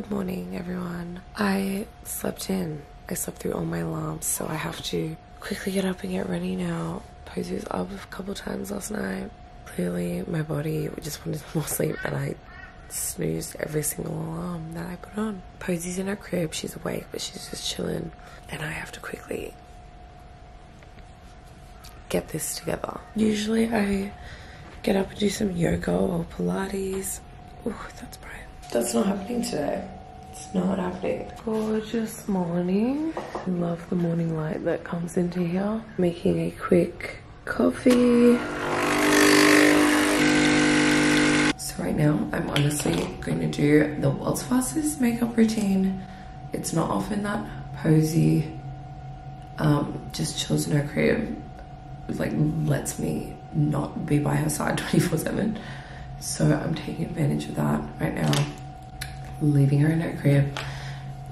Good morning, everyone. I slept in. I slept through all my alarms, so I have to quickly get up and get ready now. Posey was up a couple times last night. Clearly, my body just wanted more sleep, and I snoozed every single alarm that I put on. Posey's in her crib. She's awake, but she's just chilling, and I have to quickly get this together. Usually, I get up and do some yoga or Pilates. Oh, that's bright. That's not happening today. It's not happening. Gorgeous morning. Love the morning light that comes into here. Making a quick coffee. So right now, I'm honestly going to do the world's fastest makeup routine. It's not often that Posey um, just chills in her crib, like lets me not be by her side 24 7. So I'm taking advantage of that right now leaving her in her crib,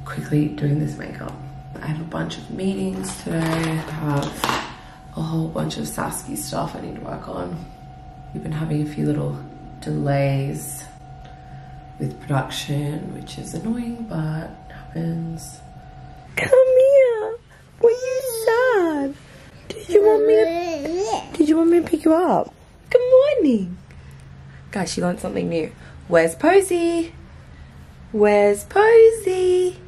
quickly doing this makeup. I have a bunch of meetings today. I have a whole bunch of Saski stuff I need to work on. We've been having a few little delays with production, which is annoying, but happens. Come here. Were you sad? Did you want me to, did you want me to pick you up? Good morning. Guys, she learned something new. Where's Posey? Where's Posey?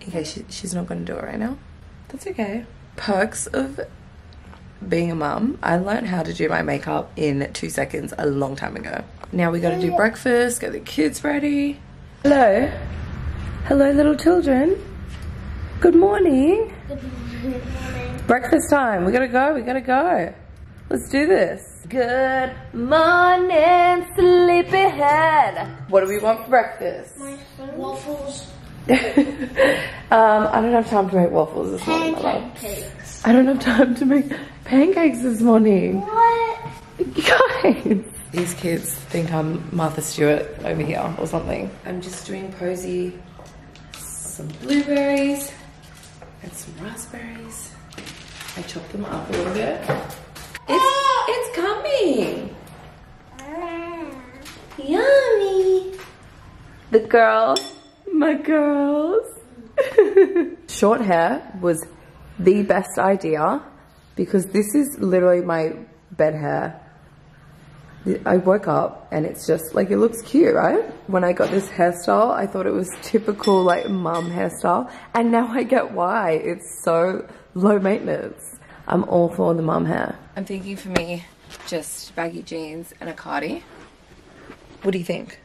Okay, she, she's not gonna do it right now. That's okay. Perks of being a mum. I learned how to do my makeup in two seconds a long time ago. Now we gotta do breakfast, get the kids ready. Hello. Hello, little children. Good morning. Good morning. Breakfast time. We gotta go, we gotta go. Let's do this. Good morning, sleepyhead. What do we want for breakfast? Waffles. um, I don't have time to make waffles this morning. Pancakes. I don't have time to make pancakes this morning. What? Guys. These kids think I'm Martha Stewart over here or something. I'm just doing Posey some blueberries and some raspberries. I chopped them up a little bit. It's ah! it's coming. Mm. Yummy. The girls, my girls. Short hair was the best idea because this is literally my bed hair. I woke up and it's just like it looks cute, right? When I got this hairstyle, I thought it was typical like mum hairstyle, and now I get why. It's so low maintenance. I'm all for the mum hair. I'm thinking for me, just baggy jeans and a cardi. What do you think?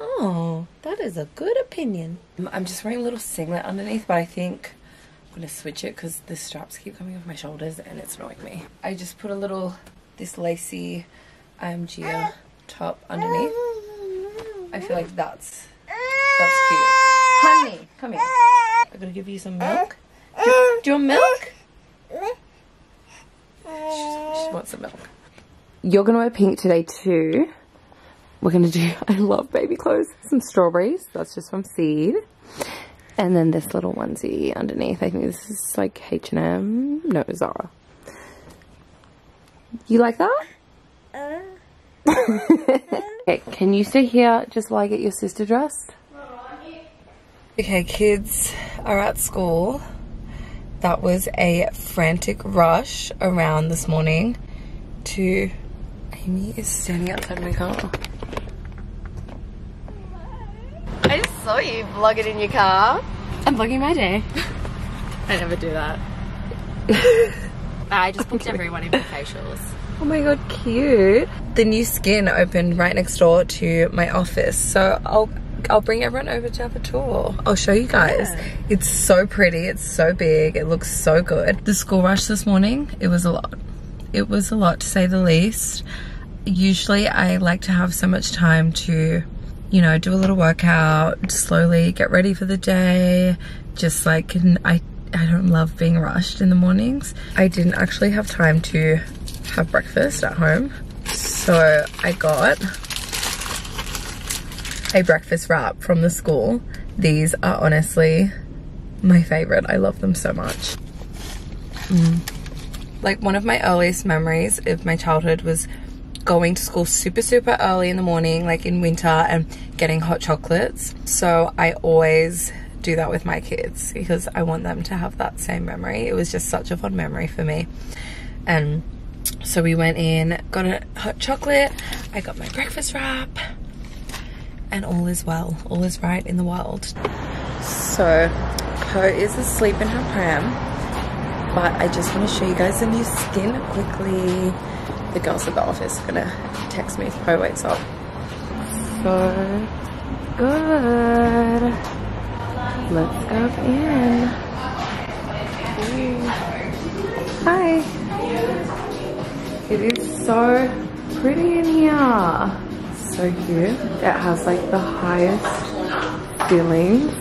Oh, that is a good opinion. I'm just wearing a little singlet underneath, but I think I'm gonna switch it because the straps keep coming off my shoulders and it's annoying me. I just put a little, this lacy um, Gia top underneath. I feel like that's, that's cute. Honey, come here. I'm gonna give you some milk. Do, do you want milk? She, she wants some milk. You're gonna wear pink today too. We're gonna do, I love baby clothes, some strawberries. That's just from Seed. And then this little onesie underneath. I think this is like H&M. No, Zara. You like that? Uh-huh. okay, can you stay here just while I get your sister dressed? Okay, kids are at school that was a frantic rush around this morning to Amy is standing outside my car. I just saw you vlogging in your car. I'm vlogging my day. I never do that. I just booked everyone in for facials. Oh my god, cute. The new skin opened right next door to my office. So I'll I'll bring everyone over to have a tour. I'll show you guys. Yeah. It's so pretty. It's so big. It looks so good. The school rush this morning, it was a lot. It was a lot to say the least. Usually I like to have so much time to, you know, do a little workout, slowly get ready for the day. Just like, I, I don't love being rushed in the mornings. I didn't actually have time to have breakfast at home. So I got a breakfast wrap from the school. These are honestly my favorite. I love them so much. Mm. Like one of my earliest memories of my childhood was going to school super, super early in the morning, like in winter, and getting hot chocolates. So I always do that with my kids because I want them to have that same memory. It was just such a fun memory for me. And so we went in, got a hot chocolate, I got my breakfast wrap, and all is well. All is right in the world. So, Poe is asleep in her pram, but I just want to show you guys the new skin quickly. The girls at the office are gonna text me if Poe wakes up. So good. Let's go in. Hi. It is so pretty in here. So cute. It has like the highest ceilings.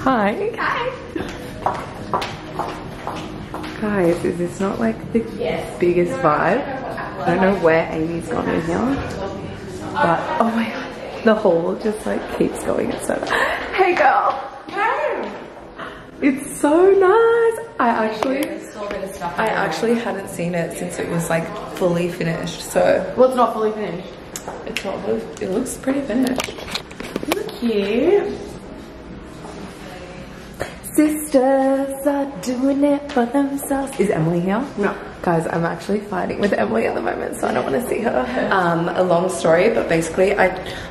Hi. Hi. Guys, is this not like the biggest vibe? I don't know where Amy's gone in here. But oh my god, the hall just like keeps going. It's so Hey girl. It's so nice. I actually I actually hadn't seen it since it was like fully finished. So Well, it's not fully finished. It's not it looks pretty finished. Cute. Sisters are doing it for themselves. Is Emily here? No. Guys, I'm actually fighting with Emily at the moment, so I don't want to see her. Um, a long story, but basically I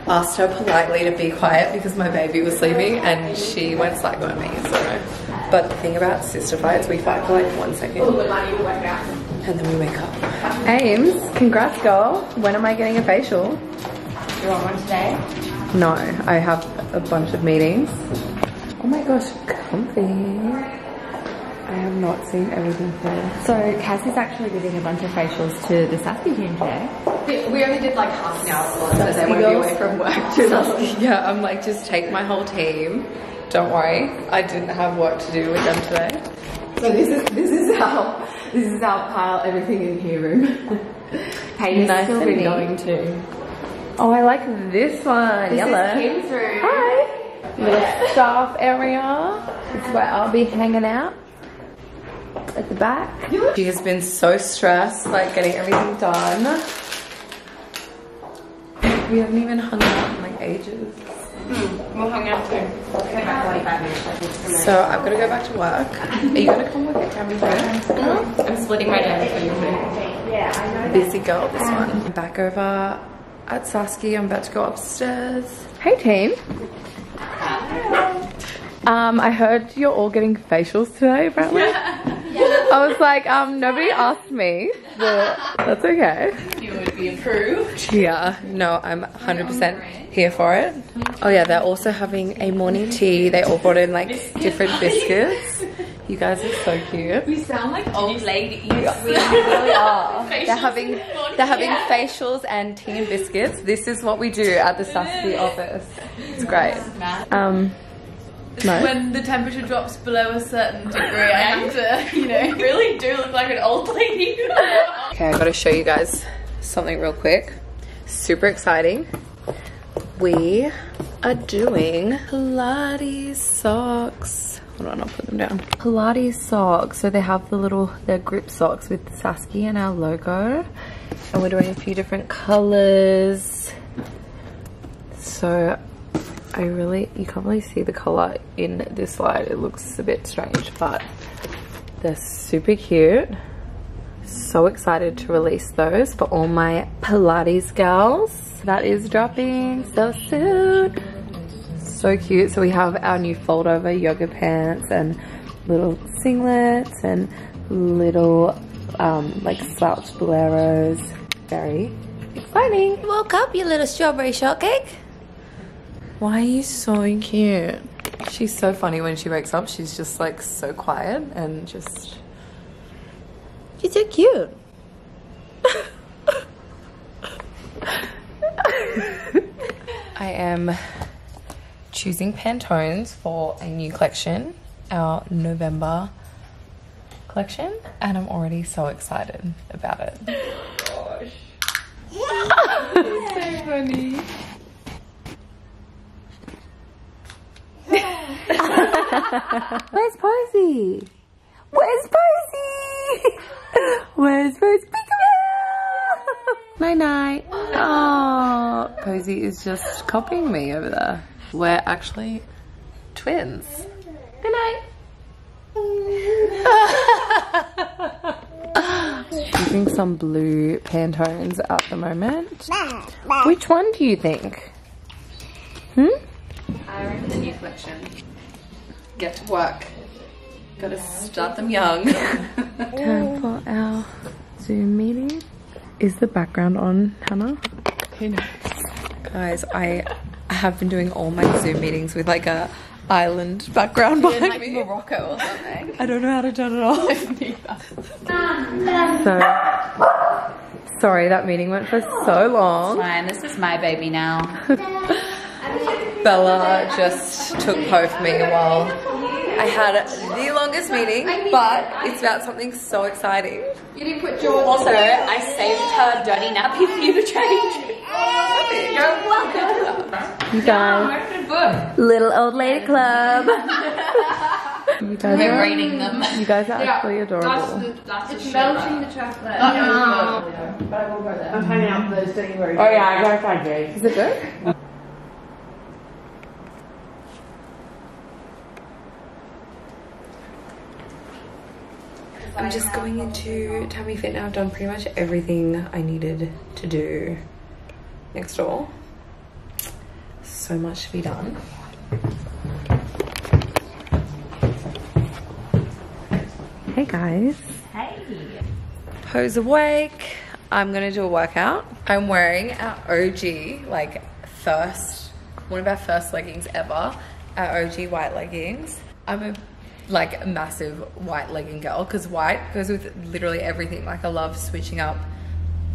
asked her politely to be quiet because my baby was sleeping and she went psycho at me, so. But the thing about sister fights, we fight for like one second and then we wake up. Ames, congrats girl. When am I getting a facial? You want one today? No, I have a bunch of meetings. Oh my gosh, comfy. I have not seen everything here. So Cassie's actually giving a bunch of facials to the Sassy team today. We only did like half an hour because they want to be away from work too long. Yeah, I'm like, just take my whole team. Don't worry, I didn't have work to do with them today. So this is this is our this is our pile everything in here room. Hayden's Nice still been going too. Oh, I like this one, yellow. Kim's room. Hi. Little staff area. This is where I'll be hanging out. At the back. She has been so stressed, like getting everything done. We haven't even hung out in like ages. We'll hang out soon. About 45 minutes. So I've got to go back to work. Are you gonna come with it? Can we go? I'm splitting my day between you. Busy girl, this one. I'm back over at Saskia. I'm about to go upstairs. Hey team. Um, I heard you're all getting facials today, apparently. I was like, um, nobody asked me, but that's okay. You would be approved. Yeah, no, I'm 100% here for it. Oh yeah, they're also having a morning tea. They all brought in like different biscuits. You guys are so cute. We sound like old ladies. We really are. They're having they're having facials and tea and biscuits. This is what we do at the Sassy office. It's great. Um, no. when the temperature drops below a certain degree, I have to, you know, really do look like an old lady. Okay, I gotta show you guys something real quick. Super exciting. We are doing Pilates socks. Hold on, I'll put them down. Pilates socks. So they have the little, they're grip socks with Saskia and our logo. And we're doing a few different colors. So I really, you can't really see the color in this light. It looks a bit strange, but they're super cute so excited to release those for all my Pilates girls. That is dropping so soon. So cute. So we have our new fold over yoga pants and little singlets and little um, like slouch boleros. Very exciting. Woke up, you little strawberry shortcake. Why are you so cute? She's so funny when she wakes up. She's just like so quiet and just She's so cute. I am choosing Pantones for a new collection, our November collection, and I'm already so excited about it. Gosh. so funny. Where's Posey? Where's Posey? Where's Posey? Peekaboo! Night night. Oh, Posey is just copying me over there. We're actually twins. Good night. Using some blue Pantones at the moment. Which one do you think? Hmm? I reckon the new collection. Get to work. Gotta start them young. Time for our Zoom meeting. Is the background on, Hannah? Who knows? Guys, I have been doing all my Zoom meetings with like a island background behind like me. Morocco or something. I don't know how to turn it off. so, sorry, that meeting went for so long. Fine, this is my baby now. Bella just took Poe for me a while I had the longest meeting, but it's about something so exciting. You didn't put George. Also, I saved her dirty nappy for you to change. You're welcome. You guys, little old lady club. you guys We're are, rating them. you guys are actually adorable. It's melting the chocolate. Uh-huh. I'm hanging out with those so you can wear it. Oh yeah, I gotta find Is it good? I'm just going into Tammy Fit now. I've done pretty much everything I needed to do next door. So much to be done. Hey guys. Hey. Poe's awake. I'm gonna do a workout. I'm wearing our OG, like first, one of our first leggings ever, our OG white leggings. I'm a like a massive white legging girl because white goes with literally everything. Like I love switching up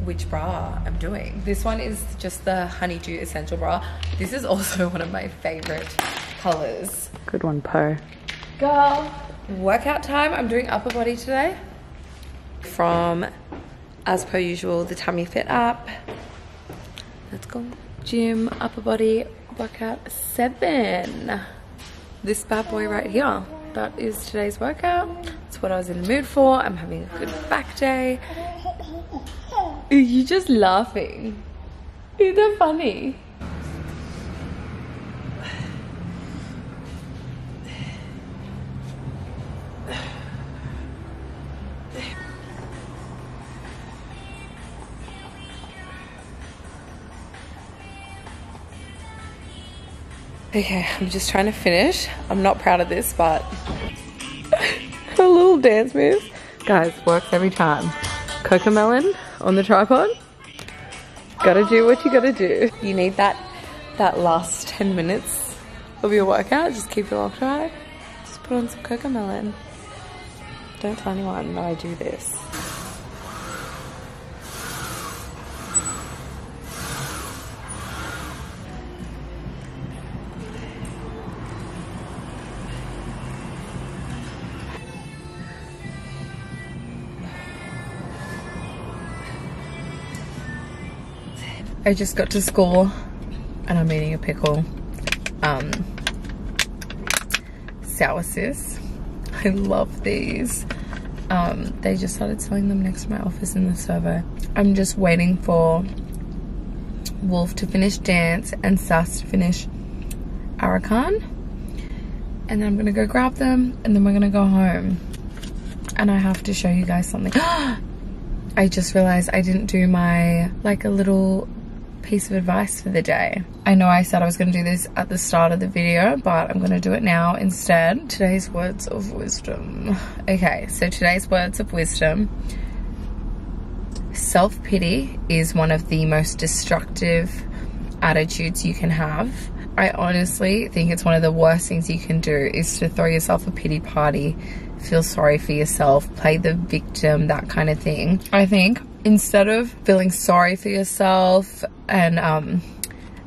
which bra I'm doing. This one is just the Honeydew Essential Bra. This is also one of my favorite colors. Good one, Poe. Girl. Workout time. I'm doing upper body today from, as per usual, the Tammy Fit app. Let's go. Gym, upper body, workout seven. This bad boy right here. That is today's workout. It's what I was in the mood for. I'm having a good back day. Are you just laughing? Is that funny? Okay, I'm just trying to finish. I'm not proud of this, but a little dance move. Guys, works every time. Cocomelon on the tripod. Gotta do what you gotta do. You need that that last 10 minutes of your workout. Just keep it your octave. Just put on some Cocomelon. Don't tell anyone that I do this. I just got to school and I'm eating a pickle. Um, sour sis. I love these. Um, they just started selling them next to my office in the servo. I'm just waiting for Wolf to finish dance and Sass to finish Arakan. And then I'm gonna go grab them and then we're gonna go home. And I have to show you guys something. I just realized I didn't do my, like a little piece of advice for the day. I know I said I was going to do this at the start of the video, but I'm going to do it now instead. Today's words of wisdom. Okay, so today's words of wisdom. Self-pity is one of the most destructive attitudes you can have. I honestly think it's one of the worst things you can do is to throw yourself a pity party, feel sorry for yourself, play the victim, that kind of thing. I think instead of feeling sorry for yourself and um,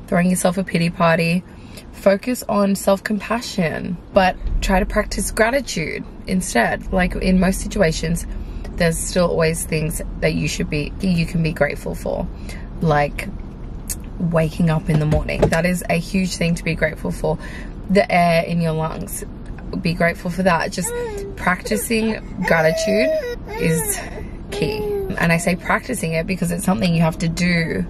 throwing yourself a pity party, focus on self-compassion, but try to practice gratitude instead. Like in most situations, there's still always things that you should be, you can be grateful for. Like waking up in the morning. That is a huge thing to be grateful for. The air in your lungs. Be grateful for that. Just practicing gratitude is key. And I say practicing it because it's something you have to do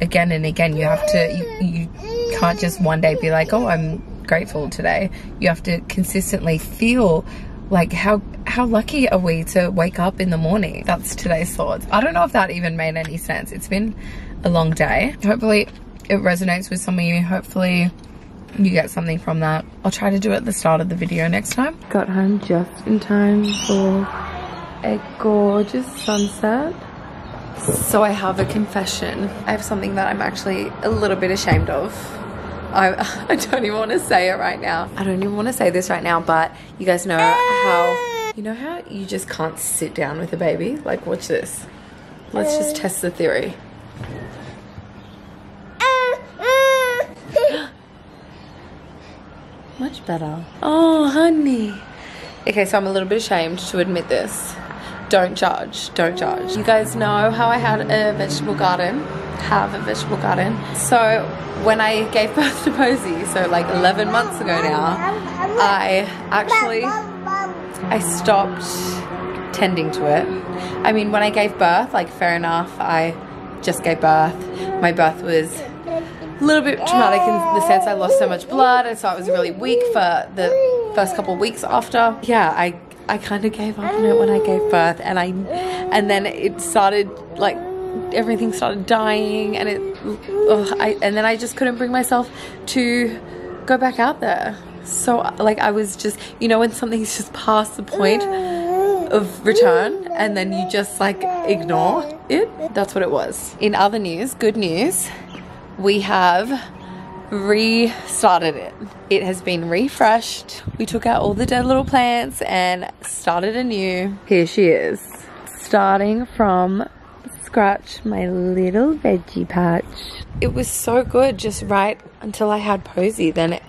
again and again. You have to, you, you can't just one day be like, oh, I'm grateful today. You have to consistently feel like how how lucky are we to wake up in the morning? That's today's thoughts. I don't know if that even made any sense. It's been a long day. Hopefully it resonates with some of you. Hopefully you get something from that. I'll try to do it at the start of the video next time. Got home just in time for a gorgeous sunset so i have a confession i have something that i'm actually a little bit ashamed of I, I don't even want to say it right now. I don't even want to say this right now, but you guys know how, you know how you just can't sit down with a baby? Like, watch this. Let's just test the theory. Much better. Oh, honey. Okay, so I'm a little bit ashamed to admit this. Don't judge, don't judge. You guys know how I had a vegetable garden, have a vegetable garden. So when I gave birth to Posey, so like 11 months ago now, I actually, I stopped tending to it. I mean, when I gave birth, like fair enough, I just gave birth. My birth was a little bit traumatic in the sense I lost so much blood and so I was really weak for the first couple of weeks after. Yeah, I I kind of gave up on it when I gave birth and I and then it started like everything started dying and it ugh, I, and then I just couldn't bring myself to go back out there. So like I was just you know when something's just past the point of return and then you just like ignore it? That's what it was. In other news good news we have restarted it it has been refreshed we took out all the dead little plants and started anew here she is starting from scratch my little veggie patch. It was so good just right until I had Posey. Then it,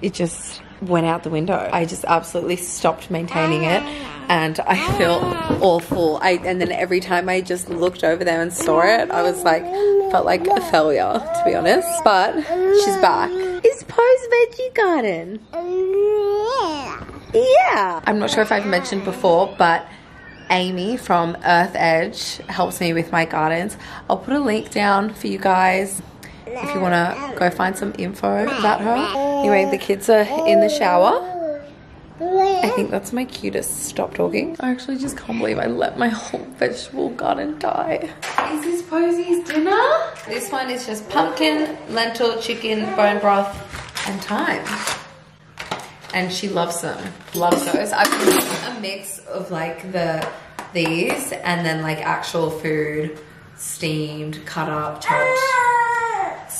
it just went out the window. I just absolutely stopped maintaining it ah. and I ah. felt awful. I and then every time I just looked over there and saw it, I was like felt like a failure to be honest. But she's back. Is Pose Veggie Garden? Yeah. I'm not sure if I've mentioned before, but Amy from Earth Edge helps me with my gardens. I'll put a link down for you guys if you want to go find some info about her. Anyway, the kids are in the shower. I think that's my cutest. Stop talking. I actually just can't believe I let my whole vegetable garden die. Is this Posey's dinner? This one is just pumpkin, lentil, chicken, bone broth, and thyme and she loves them. Loves those. I've made a mix of like the these and then like actual food, steamed, cut up, chopped.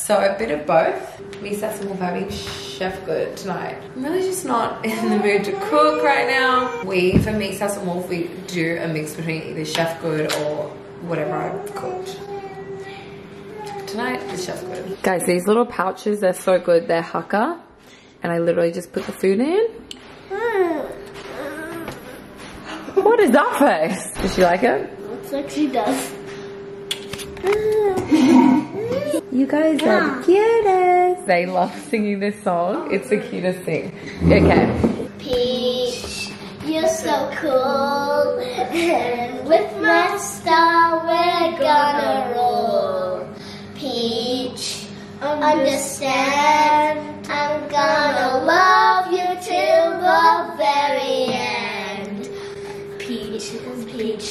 So a bit of both. Me Sesame having Chefgood tonight. I'm really just not in the mood to cook right now. We, for me Sesame we do a mix between either Chefgood or whatever I've cooked. Tonight is Chefgood. Guys, these little pouches, they're so good. They're Haakaa and I literally just put the food in. What is that face? Does she like it? Looks like she does. You guys are the cutest. They love singing this song. It's the cutest thing. Okay. Peach, you're so cool. And with my star, we're gonna roll. Peach, understand. I'm gonna love you till the very end.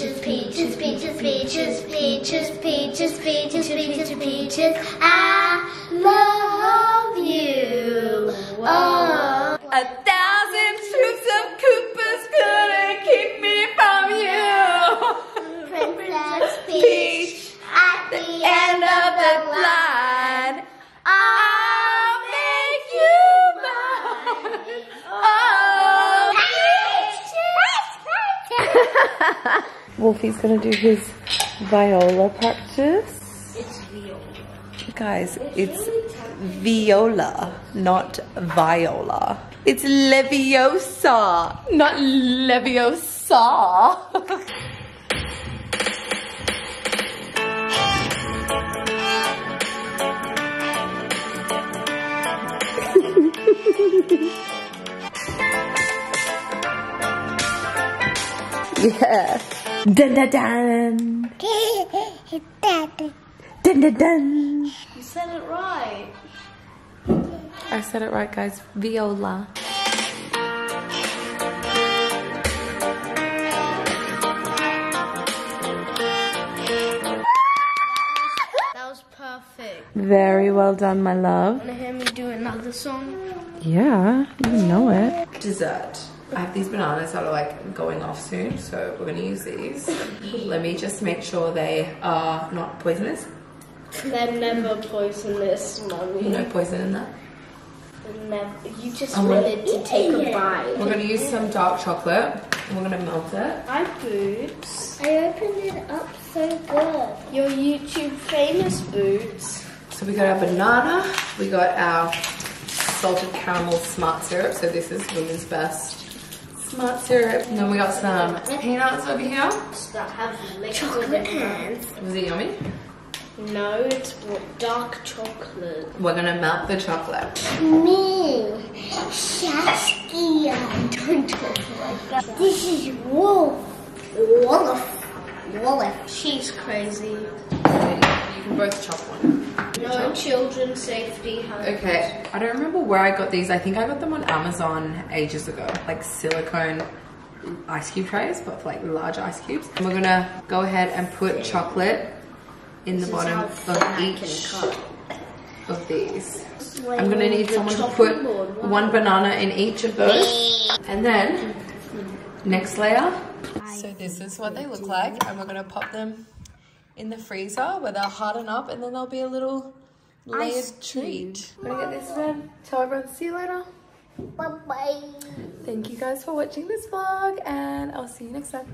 Peaches, peaches, peaches, peaches, peaches, peaches, peaches, peaches, peaches, peaches. I love you. Oh. A thousand troops of Koopas couldn't keep me from you. Princess Peach at the end of the line. I'll make you mine. Oh, Wolfie's gonna do his viola practice. It's real. Guys, it's viola, not viola. It's leviosa, not leviosa. yeah. Dun dun dun. Hit that. Dun dun dun. You said it right. I said it right, guys. Viola. That was perfect. Very well done, my love. Wanna hear me do another song? Yeah, you know it. Dessert. I have these bananas that are like going off soon, so we're gonna use these. Let me just make sure they are not poisonous. They're never poisonous, mommy. No poison in that. Never. You just I'm gonna- wanted to take a bite. We're gonna use some dark chocolate and we're gonna melt it. Hi, Boots. I opened it up so good. Your YouTube famous Boots. So we got our banana, we got our salted caramel smart syrup. So this is women's best smart syrup. And then we got some peanuts over here. That have chocolate hands. Was it yummy? No, it's dark chocolate. We're gonna melt the chocolate. Me, Shaskia. Don't talk like that. This is Wolf. Wolf. Wolf. She's crazy. You can both chop one. No children safety. huh? Okay, I don't remember where I got these. I think I got them on Amazon ages ago, like silicone ice cube trays, but for like large ice cubes. And we're gonna go ahead and put chocolate in the This is bottom how of fat I can each cut. of these. When I'm gonna need someone to put board, wow. one banana in each of those. And then, next layer. So this is what they look like, and we're gonna pop them in the freezer where they'll harden up, and then there'll be a little layered Ice treat. I'm gonna get this one. Tell everyone, see you later. Bye bye. Thank you guys for watching this vlog, and I'll see you next time.